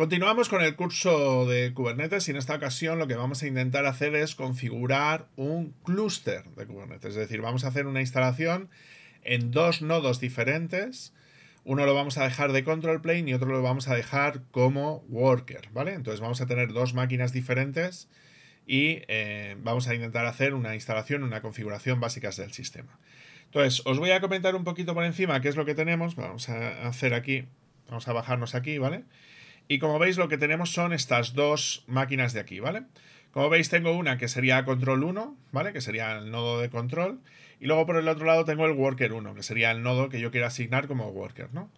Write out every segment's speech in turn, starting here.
Continuamos con el curso de Kubernetes y en esta ocasión lo que vamos a intentar hacer es configurar un clúster de Kubernetes. Es decir, vamos a hacer una instalación en dos nodos diferentes. Uno lo vamos a dejar de control plane y otro lo vamos a dejar como worker, ¿vale? Entonces vamos a tener dos máquinas diferentes y eh, vamos a intentar hacer una instalación, una configuración básicas del sistema. Entonces, os voy a comentar un poquito por encima qué es lo que tenemos. Vamos a hacer aquí, vamos a bajarnos aquí, ¿vale? Y como veis lo que tenemos son estas dos máquinas de aquí, ¿vale? Como veis tengo una que sería control 1, ¿vale? Que sería el nodo de control. Y luego por el otro lado tengo el worker 1, que sería el nodo que yo quiero asignar como worker, ¿no?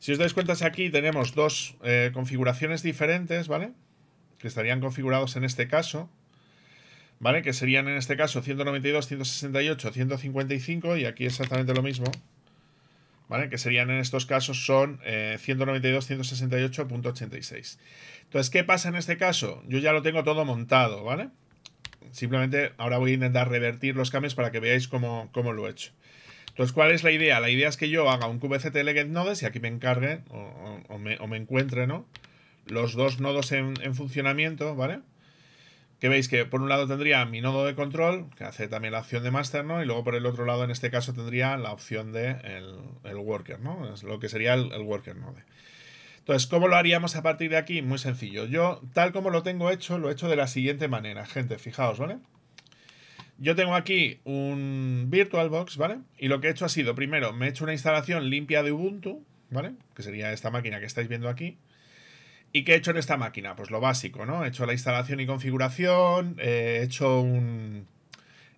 Si os dais cuenta aquí tenemos dos eh, configuraciones diferentes, ¿vale? Que estarían configurados en este caso, ¿vale? Que serían en este caso 192, 168, 155 y aquí exactamente lo mismo, ¿vale? Que serían en estos casos son eh, 192, 168.86. Entonces, ¿qué pasa en este caso? Yo ya lo tengo todo montado, ¿vale? Simplemente ahora voy a intentar revertir los cambios para que veáis cómo, lo he hecho. Entonces, ¿cuál es la idea? La idea es que yo haga un kubectl get nodes y aquí me encargue o, me, encuentre, ¿no? Los dos nodos en, en funcionamiento, ¿vale? Que veis que por un lado tendría mi nodo de control, que hace también la opción de master, ¿no? Y luego por el otro lado, en este caso, tendría la opción de el, worker, ¿no? Es lo que sería el, worker node. Entonces, ¿cómo lo haríamos a partir de aquí? Muy sencillo. Yo, tal como lo tengo hecho, lo he hecho de la siguiente manera. Gente, fijaos, ¿vale? Yo tengo aquí un VirtualBox, ¿vale? Y lo que he hecho ha sido, primero, me he hecho una instalación limpia de Ubuntu, ¿vale? Que sería esta máquina que estáis viendo aquí. ¿Y qué he hecho en esta máquina? Pues lo básico, ¿no? He hecho la instalación y configuración, he hecho un...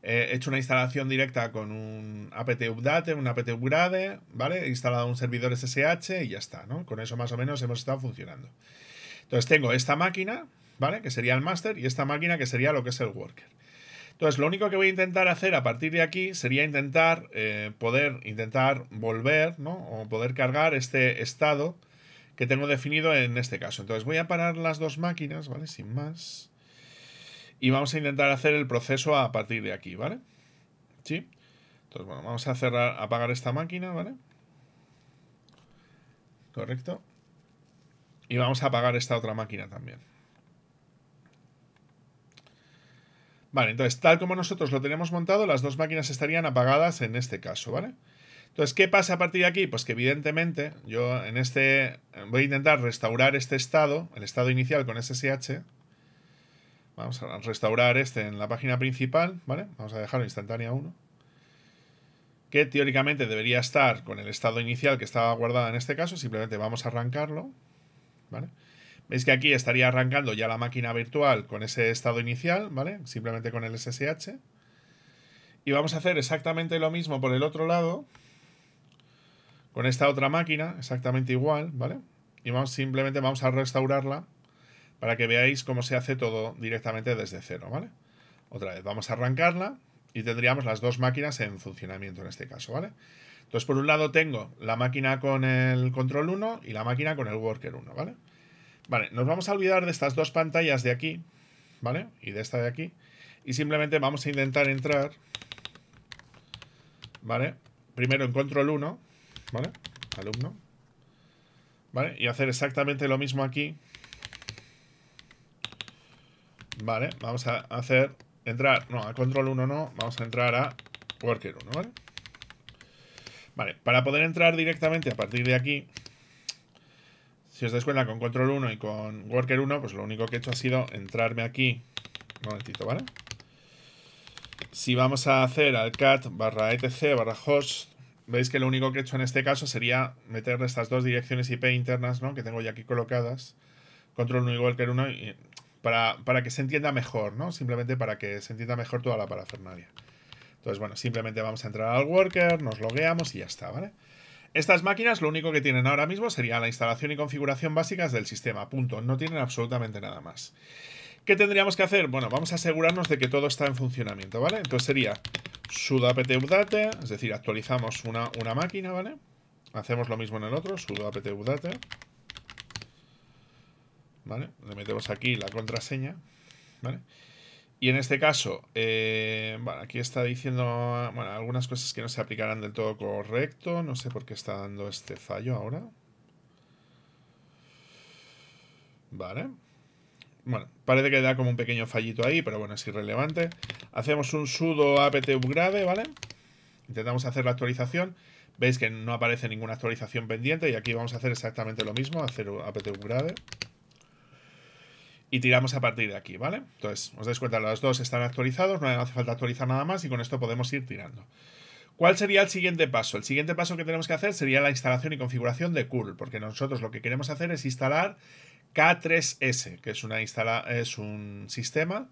He hecho una instalación directa con un apt update, un apt upgrade, ¿vale? He instalado un servidor SSH y ya está, ¿no? Con eso más o menos hemos estado funcionando. Entonces tengo esta máquina, ¿vale? Que sería el master y esta máquina que sería lo que es el worker. Entonces lo único que voy a intentar hacer a partir de aquí sería intentar eh, poder, intentar volver, ¿no? O poder cargar este estado que tengo definido en este caso. Entonces voy a parar las dos máquinas, ¿vale? Sin más. Y vamos a intentar hacer el proceso a partir de aquí, ¿vale? ¿Sí? Entonces, bueno, vamos a cerrar, apagar esta máquina, ¿vale? Correcto. Y vamos a apagar esta otra máquina también. Vale, entonces, tal como nosotros lo tenemos montado, las dos máquinas estarían apagadas en este caso, ¿vale? Entonces, ¿qué pasa a partir de aquí? Pues que evidentemente yo en este voy a intentar restaurar este estado, el estado inicial con SSH. Vamos a restaurar este en la página principal, ¿vale? Vamos a dejarlo instantánea 1. Que teóricamente debería estar con el estado inicial que estaba guardado en este caso. Simplemente vamos a arrancarlo, ¿vale? Veis que aquí estaría arrancando ya la máquina virtual con ese estado inicial, ¿vale? Simplemente con el SSH. Y vamos a hacer exactamente lo mismo por el otro lado, con esta otra máquina, exactamente igual, ¿vale? Y vamos, simplemente vamos a restaurarla para que veáis cómo se hace todo directamente desde cero, ¿vale? Otra vez, vamos a arrancarla y tendríamos las dos máquinas en funcionamiento en este caso, ¿vale? Entonces, por un lado tengo la máquina con el control 1 y la máquina con el worker 1, ¿vale? Vale, nos vamos a olvidar de estas dos pantallas de aquí, ¿vale? Y de esta de aquí. Y simplemente vamos a intentar entrar, ¿vale? Primero en control 1, ¿vale? Alumno. ¿Vale? Y hacer exactamente lo mismo aquí. Vale, vamos a hacer, entrar, no, a control 1 no, vamos a entrar a worker 1, ¿vale? Vale, para poder entrar directamente a partir de aquí, si os dais cuenta con control 1 y con worker 1, pues lo único que he hecho ha sido entrarme aquí, un momentito, ¿vale? Si vamos a hacer al cat barra etc barra host veis que lo único que he hecho en este caso sería meter estas dos direcciones IP internas ¿no? que tengo ya aquí colocadas, control 1 igual que el 1, para, para, que se entienda mejor, ¿no? simplemente para que se entienda mejor toda la parafernalia. Entonces, bueno, simplemente vamos a entrar al worker, nos logueamos y ya está, ¿vale? Estas máquinas lo único que tienen ahora mismo sería la instalación y configuración básicas del sistema, punto. No tienen absolutamente nada más. ¿Qué tendríamos que hacer? Bueno, vamos a asegurarnos de que todo está en funcionamiento, ¿vale? Entonces sería sudo apt update, es decir, actualizamos una, una máquina, ¿vale? Hacemos lo mismo en el otro, sudo apt update. ¿Vale? Le metemos aquí la contraseña, ¿vale? Y en este caso, eh, bueno, aquí está diciendo bueno, algunas cosas que no se aplicarán del todo correcto. No sé por qué está dando este fallo ahora. Vale. Bueno, parece que da como un pequeño fallito ahí, pero bueno, es irrelevante. Hacemos un sudo apt upgrade, ¿vale? Intentamos hacer la actualización. Veis que no aparece ninguna actualización pendiente y aquí vamos a hacer exactamente lo mismo, hacer apt upgrade. Y tiramos a partir de aquí, ¿vale? Entonces, os dais cuenta, los dos están actualizados, no hace falta actualizar nada más y con esto podemos ir tirando. ¿Cuál sería el siguiente paso? El siguiente paso que tenemos que hacer sería la instalación y configuración de curl, porque nosotros lo que queremos hacer es instalar K3S, que es, una es un sistema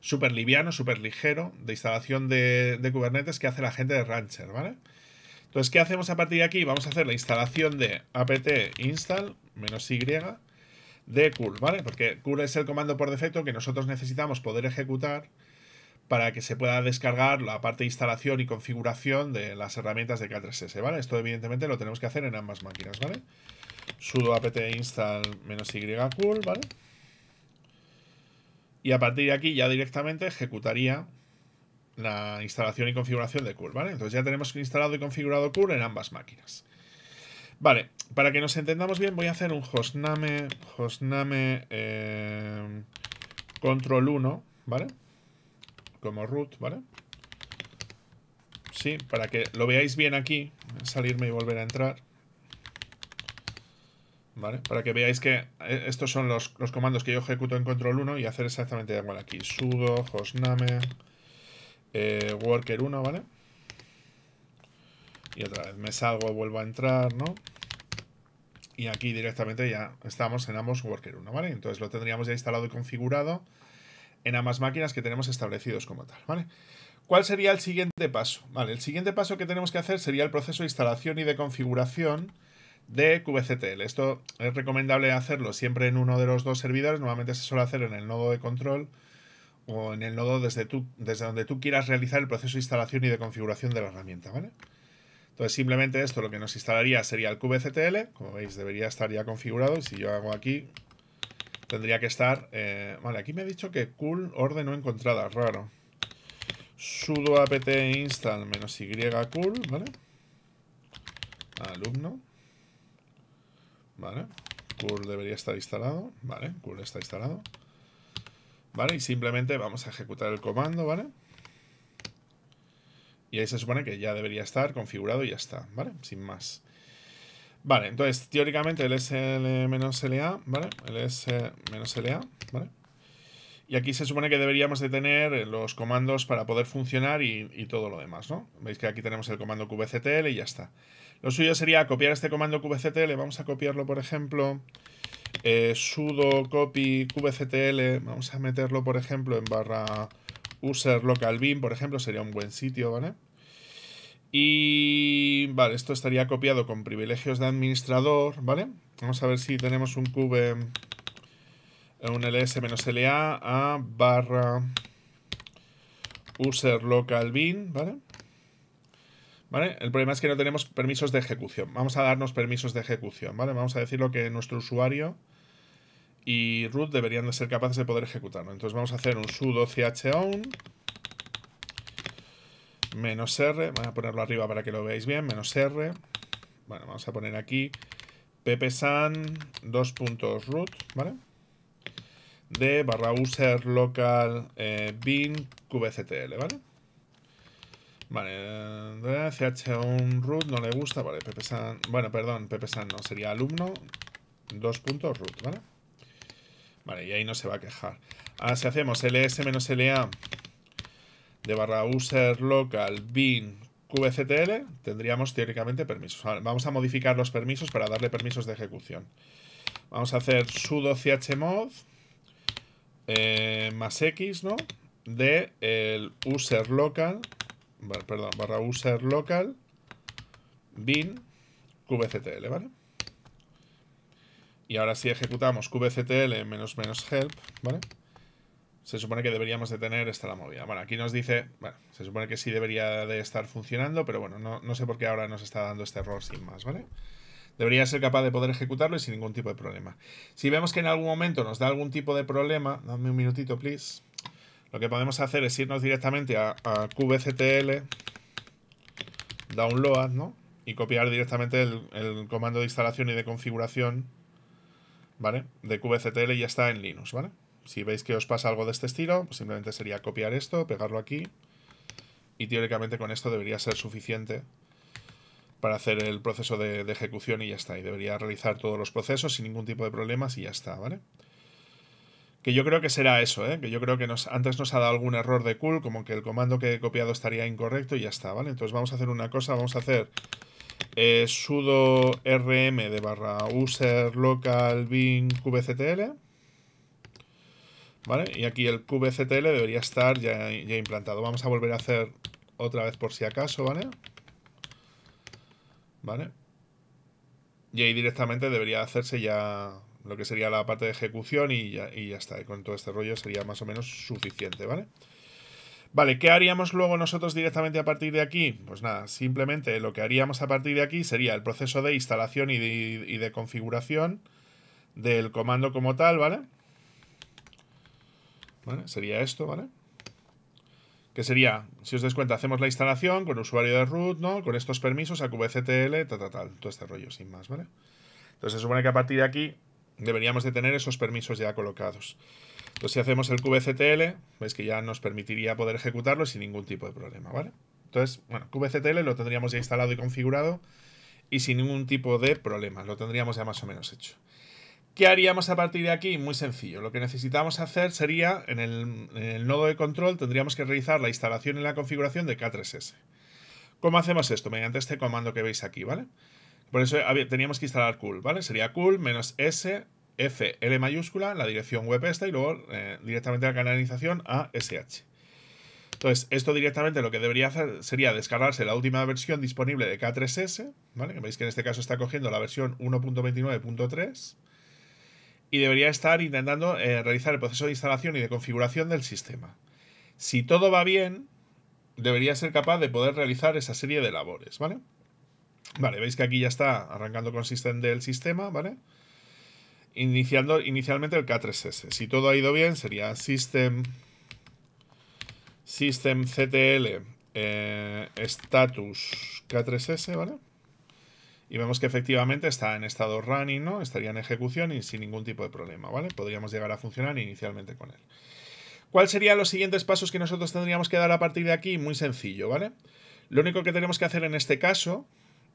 súper liviano, súper ligero de instalación de, Kubernetes que hace la gente de Rancher, ¿vale? Entonces, ¿qué hacemos a partir de aquí? Vamos a hacer la instalación de apt install "-y" de curl, ¿vale? Porque curl es el comando por defecto que nosotros necesitamos poder ejecutar para que se pueda descargar la parte de instalación y configuración de las herramientas de K3S, ¿vale? Esto evidentemente lo tenemos que hacer en ambas máquinas, ¿vale? sudo apt install "-y curl, ¿vale? Y a partir de aquí ya directamente ejecutaría la instalación y configuración de curl, ¿vale? Entonces ya tenemos instalado y configurado curl en ambas máquinas. Vale, para que nos entendamos bien voy a hacer un hostname, hostname eh, control 1, ¿vale? Como root, ¿vale? Sí, para que lo veáis bien aquí, salirme y volver a entrar. ¿Vale? Para que veáis que eh, estos son los, comandos que yo ejecuto en control 1 y hacer exactamente igual aquí. sudo hostname eh, worker 1, ¿vale? Y otra vez me salgo, vuelvo a entrar, ¿no? Y aquí directamente ya estamos en ambos worker 1, ¿vale? Entonces lo tendríamos ya instalado y configurado en ambas máquinas que tenemos establecidos como tal, ¿vale? ¿Cuál sería el siguiente paso? Vale, el siguiente paso que tenemos que hacer sería el proceso de instalación y de configuración de kubectl. Esto es recomendable hacerlo siempre en uno de los dos servidores, normalmente se suele hacer en el nodo de control o en el nodo desde, desde donde tú quieras realizar el proceso de instalación y de configuración de la herramienta, ¿vale? Entonces simplemente esto lo que nos instalaría sería el kubectl, como veis debería estar ya configurado si yo hago aquí tendría que estar... Eh, vale, aquí me ha dicho que cool orden no encontrada, raro. sudo apt install menos y cool, ¿vale? Alumno. Vale. Cool debería estar instalado. Vale, cool está instalado. Vale, y simplemente vamos a ejecutar el comando, ¿vale? Y ahí se supone que ya debería estar configurado y ya está, ¿vale? Sin más. Vale, entonces, teóricamente el SL-LA, ¿vale? El S-LA, ¿vale? Y aquí se supone que deberíamos de tener los comandos para poder funcionar y, todo lo demás, ¿no? Veis que aquí tenemos el comando kubectl y ya está. Lo suyo sería copiar este comando kubectl. Vamos a copiarlo, por ejemplo, eh, sudo copy kubectl. Vamos a meterlo, por ejemplo, en barra user local bin, por ejemplo, sería un buen sitio, ¿vale? Y vale, esto estaría copiado con privilegios de administrador, ¿vale? Vamos a ver si tenemos un cube, un ls-la a barra user local bin, ¿vale? ¿Vale? El problema es que no tenemos permisos de ejecución. Vamos a darnos permisos de ejecución, ¿vale? Vamos a decir lo que nuestro usuario y root deberían de ser capaces de poder ejecutarlo. Entonces vamos a hacer un sudo chown menos R, voy a ponerlo arriba para que lo veáis bien, menos R, bueno, vamos a poner aquí ppsan dos puntos root, ¿vale? De barra user local eh, bin kubectl, ¿vale? Vale, eh, ch1 root no le gusta, vale, ppsan, bueno, perdón, ppsan no, sería alumno dos puntos root, ¿vale? Vale, y ahí no se va a quejar. Ahora si hacemos ls-la de barra user local bin kubectl tendríamos teóricamente permisos. Vamos a modificar los permisos para darle permisos de ejecución. Vamos a hacer sudo chmod eh, más x, ¿no? De el user local, perdón, barra user local bin kubectl, ¿vale? Y ahora si ejecutamos kubectl menos menos help, ¿vale? Se supone que deberíamos de tener esta la movida. Bueno, aquí nos dice, bueno, se supone que sí debería de estar funcionando, pero bueno, no, sé por qué ahora nos está dando este error sin más, ¿vale? Debería ser capaz de poder ejecutarlo y sin ningún tipo de problema. Si vemos que en algún momento nos da algún tipo de problema, dame un minutito, please. Lo que podemos hacer es irnos directamente a, a download, ¿no? Y copiar directamente el, el comando de instalación y de configuración ¿vale? De kubectl ya está en Linux, ¿vale? Si veis que os pasa algo de este estilo, pues simplemente sería copiar esto, pegarlo aquí y teóricamente con esto debería ser suficiente para hacer el proceso de, ejecución y ya está. Y debería realizar todos los procesos sin ningún tipo de problemas y ya está, ¿vale? Que yo creo que será eso, ¿eh? Que yo creo que antes nos ha dado algún error de cool, como que el comando que he copiado estaría incorrecto y ya está, ¿vale? Entonces vamos a hacer una cosa, vamos a hacer eh, sudo rm de barra user local bin kubectl ¿Vale? Y aquí el kubectl debería estar ya, ya implantado. Vamos a volver a hacer otra vez por si acaso, ¿vale? ¿Vale? Y ahí directamente debería hacerse ya lo que sería la parte de ejecución y ya, y ya está. Con todo este rollo sería más o menos suficiente, ¿vale? Vale, ¿qué haríamos luego nosotros directamente a partir de aquí? Pues nada, simplemente lo que haríamos a partir de aquí sería el proceso de instalación y de, y de configuración del comando como tal. ¿Vale? Sería esto, ¿vale? que sería, si os dais cuenta, hacemos la instalación con usuario de root, ¿no? Con estos permisos a kubectl, tal, tal, tal, todo este rollo, sin más, ¿vale? Entonces se supone que a partir de aquí deberíamos de tener esos permisos ya colocados. Entonces si hacemos el kubectl, veis que ya nos permitiría poder ejecutarlo sin ningún tipo de problema, ¿vale? Entonces, bueno, kubectl lo tendríamos ya instalado y configurado y sin ningún tipo de problema, lo tendríamos ya más o menos hecho. ¿Qué haríamos a partir de aquí? Muy sencillo. Lo que necesitamos hacer sería, en el, nodo de control, tendríamos que realizar la instalación y la configuración de K3S. ¿Cómo hacemos esto? Mediante este comando que veis aquí, ¿vale? Por eso teníamos que instalar cool, ¿vale? Sería cool menos S, F, L mayúscula, la dirección web esta y luego eh, directamente la canalización a SH. Entonces, esto directamente lo que debería hacer sería descargarse la última versión disponible de K3S, ¿vale? veis que en este caso está cogiendo la versión 1.29.3 y debería estar intentando eh, realizar el proceso de instalación y de configuración del sistema. Si todo va bien, debería ser capaz de poder realizar esa serie de labores, ¿vale? Vale, veis que aquí ya está arrancando con system del sistema, ¿vale? Iniciando inicialmente el K3S. Si todo ha ido bien, sería system, system ctl eh, status K3S, ¿vale? Y vemos que efectivamente está en estado running, ¿no? Estaría en ejecución y sin ningún tipo de problema, ¿vale? Podríamos llegar a funcionar inicialmente con él. ¿Cuáles serían los siguientes pasos que nosotros tendríamos que dar a partir de aquí? Muy sencillo, ¿vale? Lo único que tenemos que hacer en este caso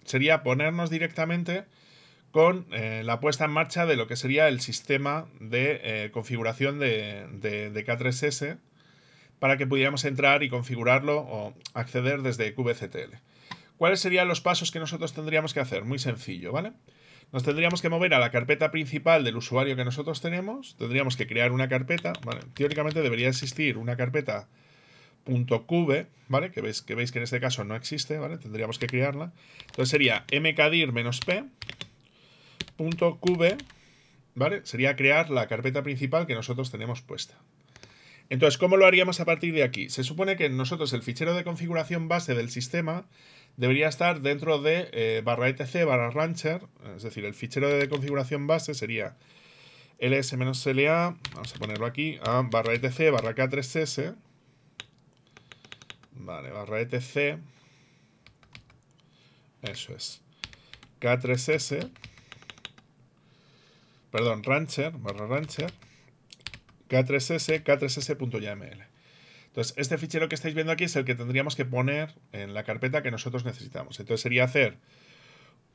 sería ponernos directamente con eh, la puesta en marcha de lo que sería el sistema de eh, configuración de, de, K3S para que pudiéramos entrar y configurarlo o acceder desde kubectl. ¿Cuáles serían los pasos que nosotros tendríamos que hacer? Muy sencillo, ¿vale? Nos tendríamos que mover a la carpeta principal del usuario que nosotros tenemos, tendríamos que crear una carpeta, ¿vale? Teóricamente debería existir una carpeta .cube, ¿vale? Que veis, que en este caso no existe, ¿vale? Tendríamos que crearla. Entonces sería mkdir-p ¿vale? Sería crear la carpeta principal que nosotros tenemos puesta. Entonces, ¿cómo lo haríamos a partir de aquí? Se supone que nosotros el fichero de configuración base del sistema debería estar dentro de eh, barra etc barra rancher, es decir, el fichero de configuración base sería ls-la, vamos a ponerlo aquí, a barra etc barra k3s, vale, barra etc, eso es, k3s, perdón, rancher, barra rancher, k3s, k3s.yml. Entonces, este fichero que estáis viendo aquí es el que tendríamos que poner en la carpeta que nosotros necesitamos. Entonces sería hacer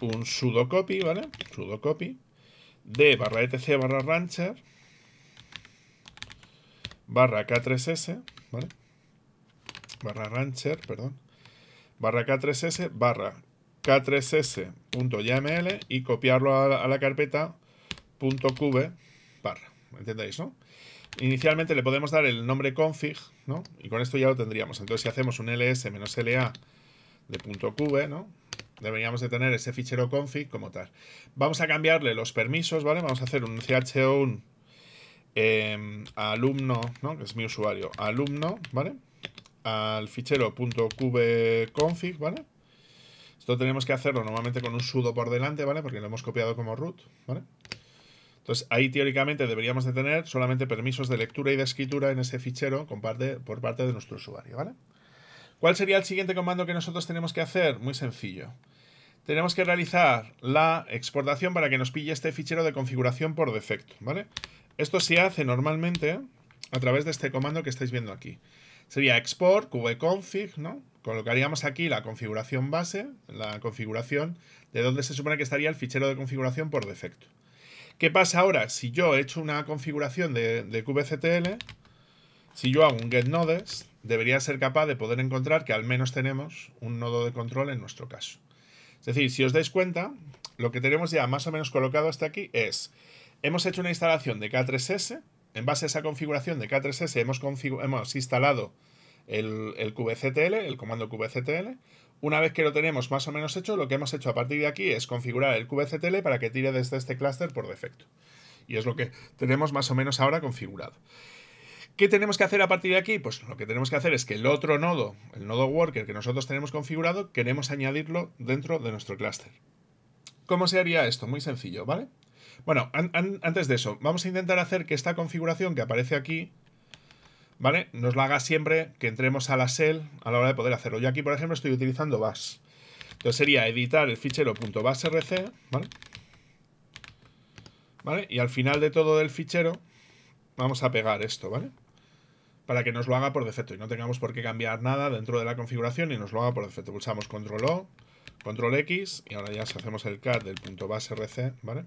un sudo copy, ¿vale? Sudo copy de barra etc barra rancher barra k3s, ¿vale? Barra rancher, perdón. Barra k3s barra k3s.yml y copiarlo a la, carpeta .cube barra. ¿Me entendéis, no? Inicialmente le podemos dar el nombre config, ¿no? Y con esto ya lo tendríamos. Entonces si hacemos un ls-la de .cube, ¿no? Deberíamos de tener ese fichero config como tal. Vamos a cambiarle los permisos, ¿vale? Vamos a hacer un chown eh, alumno, ¿no? Que es mi usuario, alumno, ¿vale? Al fichero .cubeconfig, ¿vale? Esto tenemos que hacerlo normalmente con un sudo por delante, ¿vale? Porque lo hemos copiado como root, ¿vale? Entonces, ahí teóricamente deberíamos de tener solamente permisos de lectura y de escritura en ese fichero por parte de nuestro usuario, ¿vale? ¿Cuál sería el siguiente comando que nosotros tenemos que hacer? Muy sencillo. tenemos que realizar la exportación para que nos pille este fichero de configuración por defecto, ¿vale? Esto se hace normalmente a través de este comando que estáis viendo aquí. Sería export qvconfig, ¿no? Colocaríamos aquí la configuración base, la configuración de donde se supone que estaría el fichero de configuración por defecto. ¿Qué pasa ahora? Si yo he hecho una configuración de, de si yo hago un getNodes, debería ser capaz de poder encontrar que al menos tenemos un nodo de control en nuestro caso. Es decir, si os dais cuenta, lo que tenemos ya más o menos colocado hasta aquí es, hemos hecho una instalación de K3S, en base a esa configuración de K3S hemos, hemos instalado el, el el comando kubectl. Una vez que lo tenemos más o menos hecho, lo que hemos hecho a partir de aquí es configurar el kubectl para que tire desde este clúster por defecto. Y es lo que tenemos más o menos ahora configurado. ¿Qué tenemos que hacer a partir de aquí? Pues lo que tenemos que hacer es que el otro nodo, el nodo worker que nosotros tenemos configurado, queremos añadirlo dentro de nuestro clúster. ¿Cómo se haría esto? Muy sencillo, ¿vale? Bueno, antes de eso, vamos a intentar hacer que esta configuración que aparece aquí, ¿vale? Nos la haga siempre que entremos a la shell a la hora de poder hacerlo. Yo aquí, por ejemplo, estoy utilizando bash. Entonces sería editar el fichero .bashrc, ¿vale? ¿Vale? Y al final de todo del fichero vamos a pegar esto, ¿vale? para que nos lo haga por defecto y no tengamos por qué cambiar nada dentro de la configuración y nos lo haga por defecto. Pulsamos control O, control X y ahora ya hacemos el cat del punto base RC, ¿vale?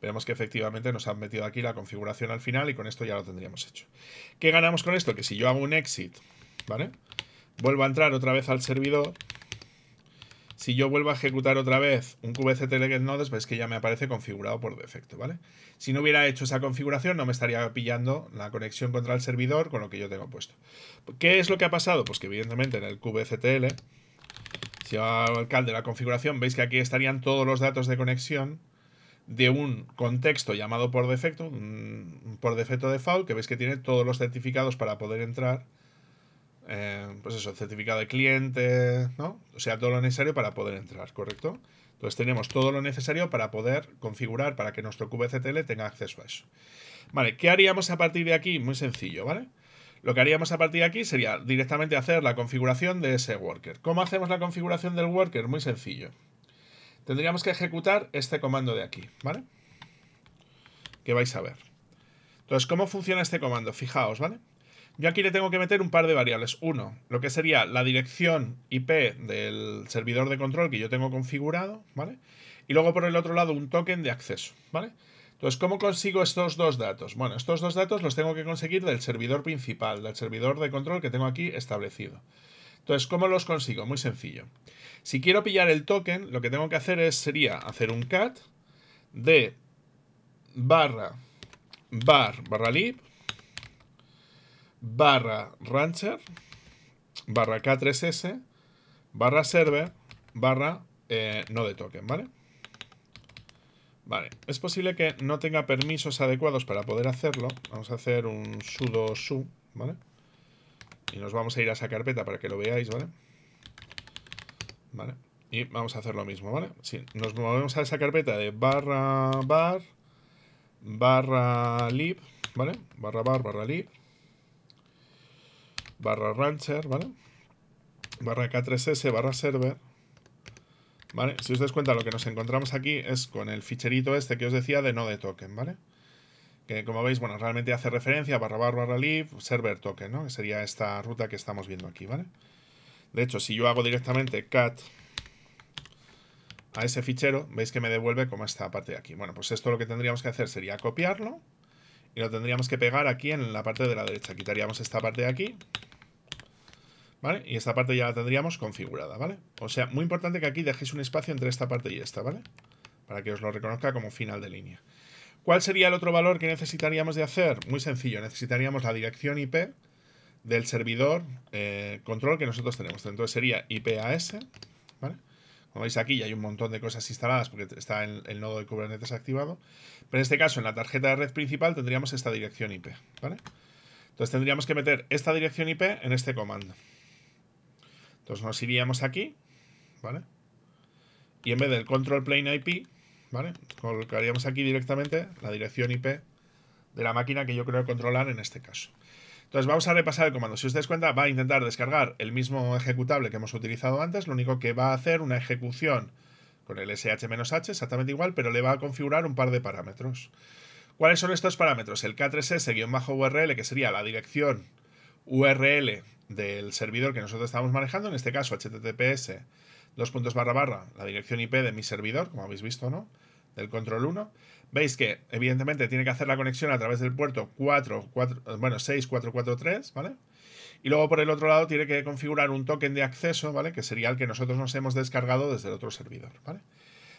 Vemos que efectivamente nos han metido aquí la configuración al final y con esto ya lo tendríamos hecho. ¿Qué ganamos con esto? Que si yo hago un exit, ¿vale? Vuelvo a entrar otra vez al servidor si yo vuelvo a ejecutar otra vez un kubectl get nodes, veis que ya me aparece configurado por defecto, ¿vale? Si no hubiera hecho esa configuración, no me estaría pillando la conexión contra el servidor con lo que yo tengo puesto. ¿Qué es lo que ha pasado? Pues que evidentemente en el kubectl, si hago el cal de la configuración, veis que aquí estarían todos los datos de conexión de un contexto llamado por defecto, por defecto default, que veis que tiene todos los certificados para poder entrar eh, pues eso, certificado de cliente, ¿no? O sea, todo lo necesario para poder entrar, ¿correcto? Entonces tenemos todo lo necesario para poder configurar para que nuestro kubectl tenga acceso a eso. Vale, ¿qué haríamos a partir de aquí? Muy sencillo, ¿vale? Lo que haríamos a partir de aquí sería directamente hacer la configuración de ese worker. ¿Cómo hacemos la configuración del worker? Muy sencillo. Tendríamos que ejecutar este comando de aquí, ¿vale? Que vais a ver. Entonces, ¿cómo funciona este comando? Fijaos, ¿vale? Yo aquí le tengo que meter un par de variables. Uno, lo que sería la dirección IP del servidor de control que yo tengo configurado, ¿vale? Y luego por el otro lado un token de acceso, ¿vale? Entonces, ¿cómo consigo estos dos datos? Bueno, estos dos datos los tengo que conseguir del servidor principal, del servidor de control que tengo aquí establecido. Entonces, ¿cómo los consigo? Muy sencillo. Si quiero pillar el token, lo que tengo que hacer es, sería hacer un cat de barra bar barra lib barra rancher barra K3S barra server barra eh, no de token, ¿vale? Vale, es posible que no tenga permisos adecuados para poder hacerlo. Vamos a hacer un sudo su, ¿vale? Y nos vamos a ir a esa carpeta para que lo veáis, ¿vale? Vale, y vamos a hacer lo mismo, ¿vale? Sí, nos movemos a esa carpeta de barra bar barra lib, ¿vale? Barra bar barra lib barra rancher, ¿vale? Barra K3S, barra server. ¿Vale? Si os dais cuenta, lo que nos encontramos aquí es con el ficherito este que os decía de no de token, ¿vale? Que como veis, bueno, realmente hace referencia a barra barra barra live server token, ¿no? Que sería esta ruta que estamos viendo aquí, ¿vale? De hecho, si yo hago directamente cat a ese fichero, veis que me devuelve como esta parte de aquí. Bueno, pues esto lo que tendríamos que hacer sería copiarlo y lo tendríamos que pegar aquí en la parte de la derecha. Quitaríamos esta parte de aquí ¿vale? Y esta parte ya la tendríamos configurada, ¿vale? O sea, muy importante que aquí dejéis un espacio entre esta parte y esta, ¿vale? Para que os lo reconozca como final de línea. ¿Cuál sería el otro valor que necesitaríamos de hacer? Muy sencillo, necesitaríamos la dirección IP del servidor eh, control que nosotros tenemos. Entonces sería IPAS, ¿vale? Como veis aquí ya hay un montón de cosas instaladas porque está el, nodo de Kubernetes activado. Pero en este caso, en la tarjeta de red principal tendríamos esta dirección IP. Entonces tendríamos que meter esta dirección IP en este comando. Entonces nos iríamos aquí, ¿vale? Y en vez del control plane IP, ¿vale? Colocaríamos aquí directamente la dirección IP de la máquina que yo quiero controlar en este caso. Entonces vamos a repasar el comando. Si os dais cuenta, va a intentar descargar el mismo ejecutable que hemos utilizado antes, lo único que va a hacer una ejecución con el sh-h, exactamente igual, pero le va a configurar un par de parámetros. ¿Cuáles son estos parámetros? El K3S-URL, que sería la dirección URL del servidor que nosotros estamos manejando, en este caso HTTPS, dos puntos barra barra, la dirección IP de mi servidor, como habéis visto, ¿no? Del control 1. Veis que, evidentemente, tiene que hacer la conexión a través del puerto 4, 4 bueno, 6443, ¿vale? Y luego por el otro lado tiene que configurar un token de acceso, ¿vale? Que sería el que nosotros nos hemos descargado desde el otro servidor, ¿vale?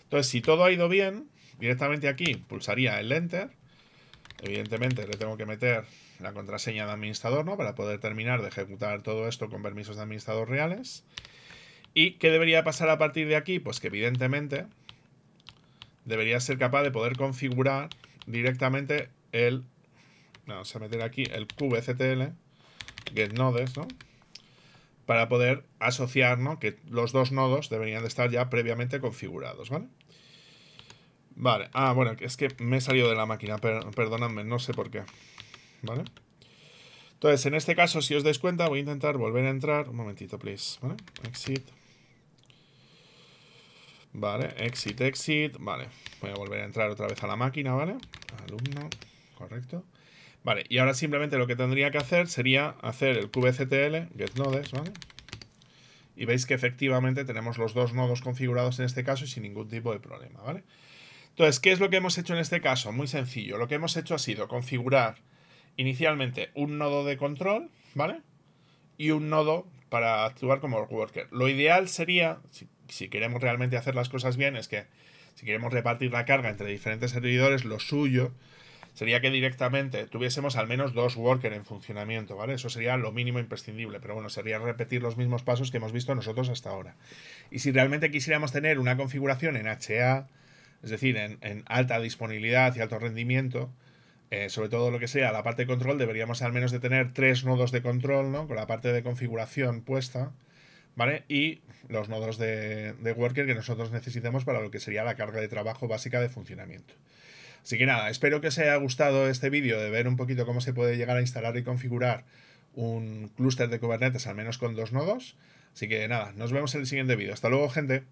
Entonces, si todo ha ido bien, directamente aquí pulsaría el Enter. Evidentemente le tengo que meter la contraseña de administrador, ¿no? Para poder terminar de ejecutar todo esto con permisos de administrador reales. ¿Y qué debería pasar a partir de aquí? Pues que evidentemente debería ser capaz de poder configurar directamente el... Vamos a meter aquí el kubectl getNodes, ¿no? Para poder asociar, ¿no? Que los dos nodos deberían de estar ya previamente configurados, ¿vale? Vale, ah, bueno, es que me he salido de la máquina, perdonadme, no sé por qué, ¿vale? Entonces, en este caso, si os dais cuenta, voy a intentar volver a entrar, un momentito, please, ¿vale? Exit. Vale, exit, exit, vale. Voy a volver a entrar otra vez a la máquina, ¿vale? Alumno, correcto. Vale, y ahora simplemente lo que tendría que hacer sería hacer el kubectl getNodes, ¿vale? Y veis que efectivamente tenemos los dos nodos configurados en este caso y sin ningún tipo de problema, ¿vale? Entonces, ¿qué es lo que hemos hecho en este caso? Muy sencillo. Lo que hemos hecho ha sido configurar inicialmente un nodo de control, ¿vale? Y un nodo para actuar como worker. Lo ideal sería, si queremos realmente hacer las cosas bien, es que si queremos repartir la carga entre diferentes servidores, lo suyo sería que directamente tuviésemos al menos dos workers en funcionamiento, ¿vale? Eso sería lo mínimo imprescindible, pero bueno, sería repetir los mismos pasos que hemos visto nosotros hasta ahora. Y si realmente quisiéramos tener una configuración en HA, es decir, en, alta disponibilidad y alto rendimiento, eh, sobre todo lo que sea la parte de control, deberíamos al menos de tener tres nodos de control, ¿no? Con la parte de configuración puesta, ¿vale? Y los nodos de, de worker que nosotros necesitemos para lo que sería la carga de trabajo básica de funcionamiento. Así que nada, espero que os haya gustado este vídeo de ver un poquito cómo se puede llegar a instalar y configurar un clúster de Kubernetes al menos con dos nodos. Así que nada, nos vemos en el siguiente vídeo. Hasta luego, gente.